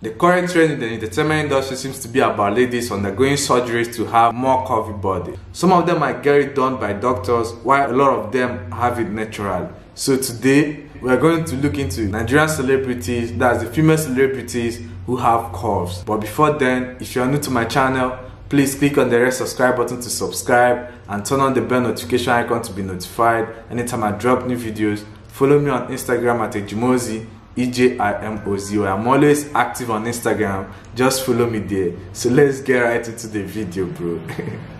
The current trend in the entertainment industry seems to be about ladies undergoing surgeries to have more curvy body. Some of them might get it done by doctors, while a lot of them have it naturally. So today, we are going to look into Nigerian celebrities, that's the female celebrities who have curves. But before then, if you are new to my channel, please click on the red subscribe button to subscribe and turn on the bell notification icon to be notified anytime I drop new videos. Follow me on Instagram at Ejimozy E-J-I-M-O-Z. I'm always active on Instagram. Just follow me there. So let's get right into the video, bro.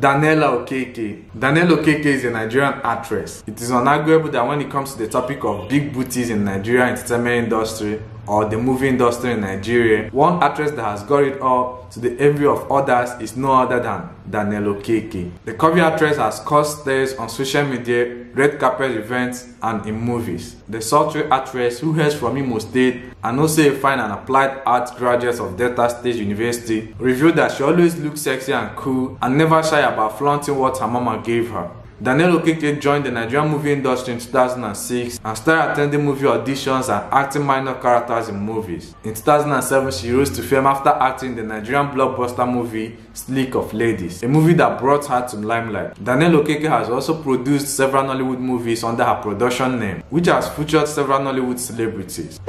Daniella Okeke. Daniella Okeke is a Nigerian actress. It is unarguable that when it comes to the topic of big booties in Nigerian entertainment industry or the movie industry in Nigeria, one actress that has got it all to the envy of others is no other than Daniela Okeke. The curvy actress has caused stares on social media, red carpet events, and in movies. The sultry actress who hails from Imo State and also a fine and applied arts graduate of Delta State University revealed that she always looks sexy and cool and never shy about flaunting what her mama gave her. Daniel Okeke joined the Nigerian movie industry in 2006 and started attending movie auditions and acting minor characters in movies. In 2007, she rose to fame after acting in the Nigerian blockbuster movie Sleek of Ladies, a movie that brought her to limelight. Daniel Okeke has also produced several Nollywood movies under her production name, which has featured several Nollywood celebrities.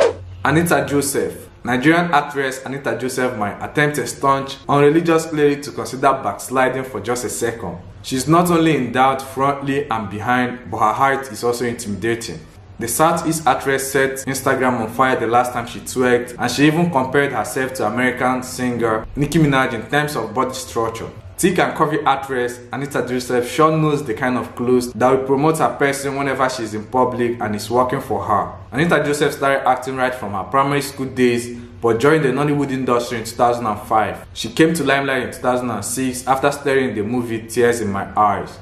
Anita Joseph Nigerian actress Anita Joseph might attempt a staunch on religious clarity to consider backsliding for just a second. She's not only in doubt frontly and behind, but her height is also intimidating. The Southeast actress set Instagram on fire the last time she twerked, and she even compared herself to American singer Nicki Minaj in terms of body structure. Thick and curvy actress Anita Joseph sure knows the kind of clothes that will promote her person whenever she's in public and is working for her. Anita Joseph started acting right from her primary school days but joined the Nollywood industry in 2005. She came to limelight in 2006 after starring in the movie Tears in My Eyes.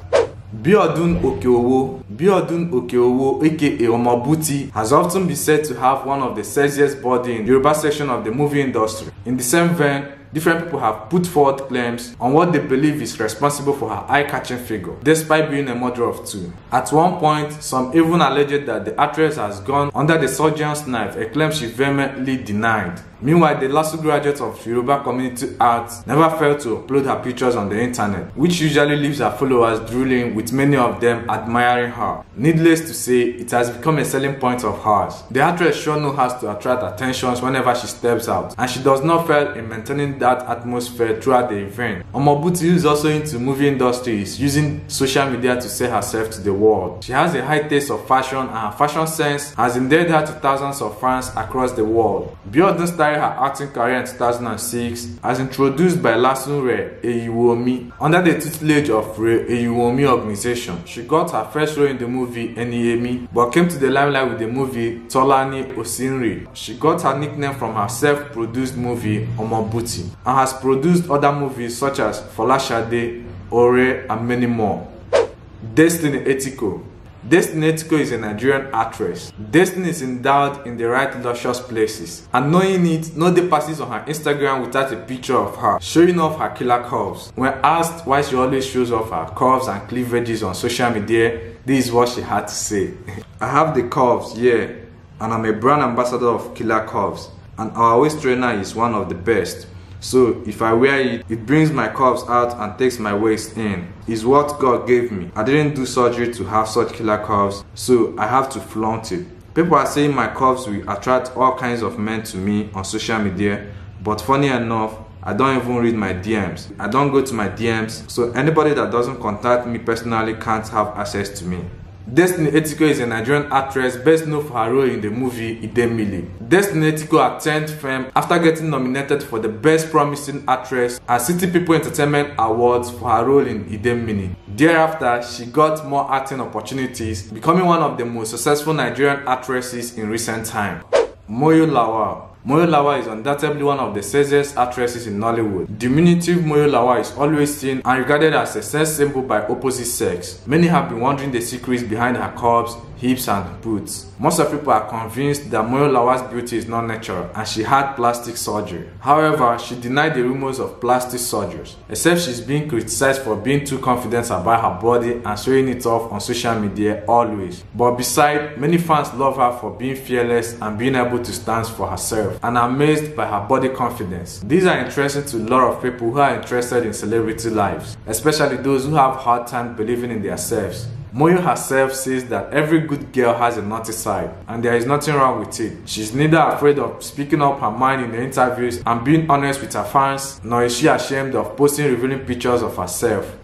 Biodun Okeowo Biodun Okeowo aka Omobuti has often been said to have one of the sexiest body in the Yoruba section of the movie industry. In the same vein, different people have put forward claims on what they believe is responsible for her eye-catching figure, despite being a mother of two. At one point, some even alleged that the actress has gone under the surgeon's knife, a claim she vehemently denied. Meanwhile, the LASU graduate of Yoruba Community Arts never failed to upload her pictures on the internet, which usually leaves her followers drooling with many of them admiring her. Needless to say, it has become a selling point of hers. The actress sure knows how to attract attentions whenever she steps out, and she does not fail in maintaining that atmosphere throughout the event. Omobuti, is also into movie industries, using social media to sell herself to the world. She has a high taste of fashion, and her fashion sense has endeared her to thousands of fans across the world. Beyond Biodun started her acting career in 2006 as introduced by Lasunre Eyiwomi under the tutelage of Re Eyiwomi organization. She got her first role in the movie Eniyemi but came to the limelight with the movie Tolani Osinri. She got her nickname from her self-produced movie Omobuti and has produced other movies such as Folashade, Ore and many more. Destiny Etiko Destiny Etiko is a Nigerian actress. Destiny is endowed in the right luscious places. And knowing it, no day passes on her Instagram without a picture of her showing off her killer curves. When asked why she always shows off her curves and cleavages on social media, this is what she had to say. I have the curves, yeah, and I'm a brand ambassador of Killer Curves. And our waist trainer is one of the best. So if I wear it, it brings my curves out and takes my waist in. It's what God gave me. I didn't do surgery to have such killer curves, so I have to flaunt it. People are saying my curves will attract all kinds of men to me on social media, but funny enough, I don't even read my DMs. I don't go to my DMs, so anybody that doesn't contact me personally can't have access to me. Destiny Etiko is a Nigerian actress best known for her role in the movie Idemili. Destiny Etiko attained fame after getting nominated for the Best Promising Actress at City People Entertainment Awards for her role in Idemili. Thereafter, she got more acting opportunities, becoming one of the most successful Nigerian actresses in recent time. Moyo Lawal Moyo Lawal is undoubtedly one of the sexiest actresses in Nollywood. Diminutive Moyo Lawal is always seen and regarded as a sex symbol by opposite sex. Many have been wondering the secrets behind her curves, hips, and boots. Most of people are convinced that Moyo Lawa's beauty is not natural and she had plastic surgery. However, she denied the rumors of plastic surgeries, except she's being criticized for being too confident about her body and showing it off on social media always. But besides, many fans love her for being fearless and being able to stand for herself and are amazed by her body confidence. These are interesting to a lot of people who are interested in celebrity lives, especially those who have hard time believing in themselves. Moyo herself says that every good girl has a naughty side and there is nothing wrong with it. She's neither afraid of speaking up her mind in the interviews and being honest with her fans, nor is she ashamed of posting revealing pictures of herself.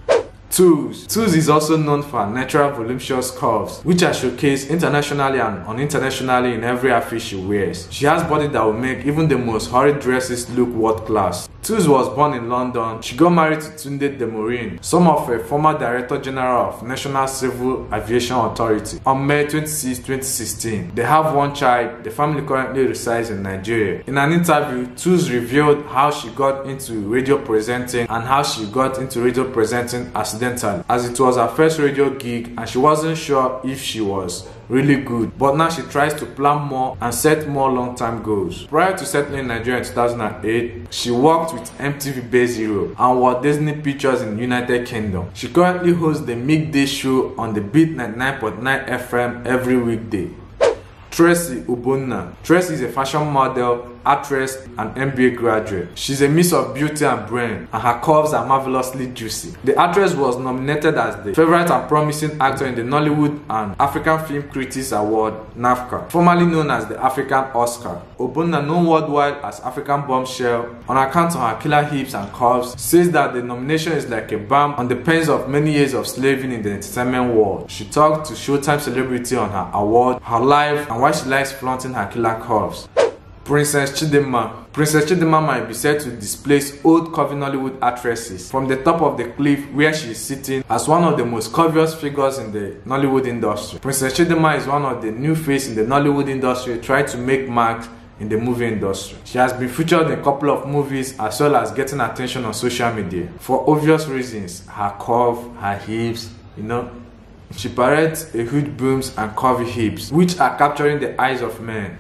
Toolz. Toolz is also known for her natural voluptuous curves, which are showcased internationally and unintentionally in every outfit she wears. She has body that will make even the most horrid dresses look world class. Toolz was born in London. She got married to Tunde Demuren, son of a former Director General of National Civil Aviation Authority, on May 26, 2016. They have one child. The family currently resides in Nigeria. In an interview, Toolz revealed how she got into radio presenting and how she got into radio presenting accidentally, as it was her first radio gig and she wasn't sure if she was really good. But now she tries to plan more and set more long-term goals. Prior to settling in Nigeria in 2008, she worked with MTV Base Zero and Walt Disney Pictures in United Kingdom. She currently hosts the midday show on the Beat 99.9 FM every weekday. Tracy Ubunna. Tracy is a fashion model, actress, and MBA graduate. She's a mix of beauty and brain, and her curves are marvelously juicy. The actress was nominated as the favorite and promising actor in the Nollywood and African Film Critics Award (NAFCA), formerly known as the African Oscar. Ubunna, known worldwide as African Bombshell, on account of her killer hips and curves, says that the nomination is like a balm on the pains of many years of slaving in the entertainment world. She talked to Showtime Celebrity on her award, her life, and why she likes flaunting her killer curves. Princess Chidinma. Princess Chidinma might be said to displace old curvy Nollywood actresses from the top of the cliff where she is sitting as one of the most curvious figures in the Nollywood industry. Princess Chidinma is one of the new face in the Nollywood industry trying to make marks in the movie industry. She has been featured in a couple of movies as well as getting attention on social media. For obvious reasons, her curve, her hips, you know, she parades a huge booms and curvy hips, which are capturing the eyes of men.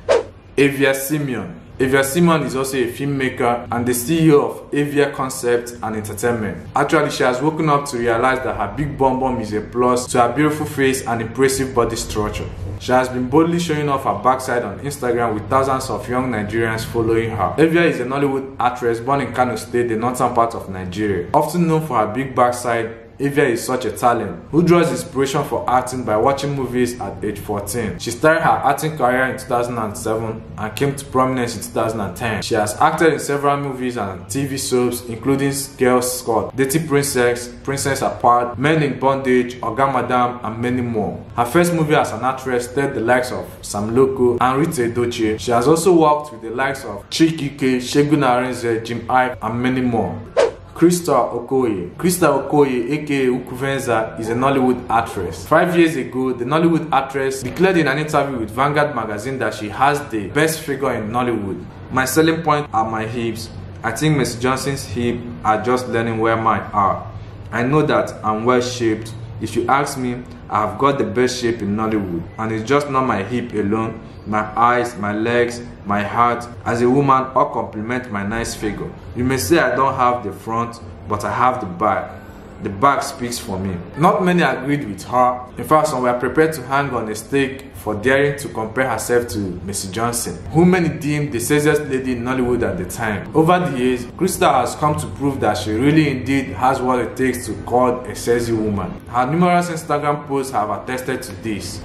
Avia Simeon. Avia Simeon is also a filmmaker and the CEO of Avia Concept and Entertainment. Actually, she has woken up to realize that her big bum bum is a plus to her beautiful face and impressive body structure. She has been boldly showing off her backside on Instagram with thousands of young Nigerians following her. Avia is a Nollywood actress born in Kano State, the northern part of Nigeria. Often known for her big backside, Avia is such a talent who draws inspiration for acting by watching movies at age 14. She started her acting career in 2007 and came to prominence in 2010. She has acted in several movies and TV soaps including Girls Cot, Dirty Princess, Princess Apart, Men in Bondage, Oga Madam and many more. Her first movie as an actress starred the likes of Sam Loco and Rita Edochie. She has also worked with the likes of Chikike, Segun Arinze, Jim Iyke and many more. Krista Okoye. Krista Okoye, aka Ukuvenza, is a Nollywood actress. Five years ago, the Nollywood actress declared in an interview with Vanguard magazine that she has the best figure in Nollywood. My selling point are my hips. I think Miss Johnson's hips are just learning where mine are. I know that I'm well shaped. If you ask me, I have got the best shape in Nollywood, and it's just not my hip alone. My eyes, my legs, my heart, as a woman, all complement my nice figure. You may say I don't have the front, but I have the back. The back speaks for me. Not many agreed with her. In fact, some were prepared to hang on a stake for daring to compare herself to Mercy Johnson, who many deemed the sexiest lady in Nollywood at the time. Over the years, Krista has come to prove that she really indeed has what it takes to call a sexy woman. Her numerous Instagram posts have attested to this.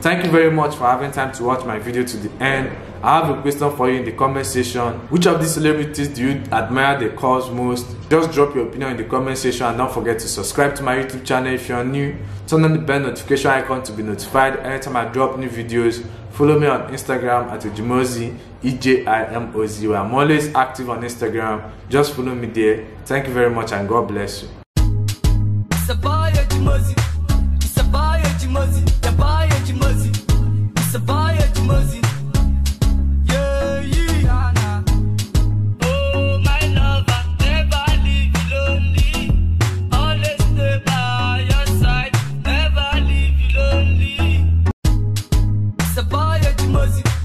Thank you very much for having time to watch my video to the end. I have a question for you in the comment section. Which of these celebrities do you admire the cause most? Just drop your opinion in the comment section and don't forget to subscribe to my YouTube channel if you're new. Turn on the bell notification icon to be notified anytime I drop new videos. Follow me on Instagram at Ejimozi, E-J-I-M-O-Z. I'm always active on Instagram. Just follow me there. Thank you very much and God bless you. Essa baia de música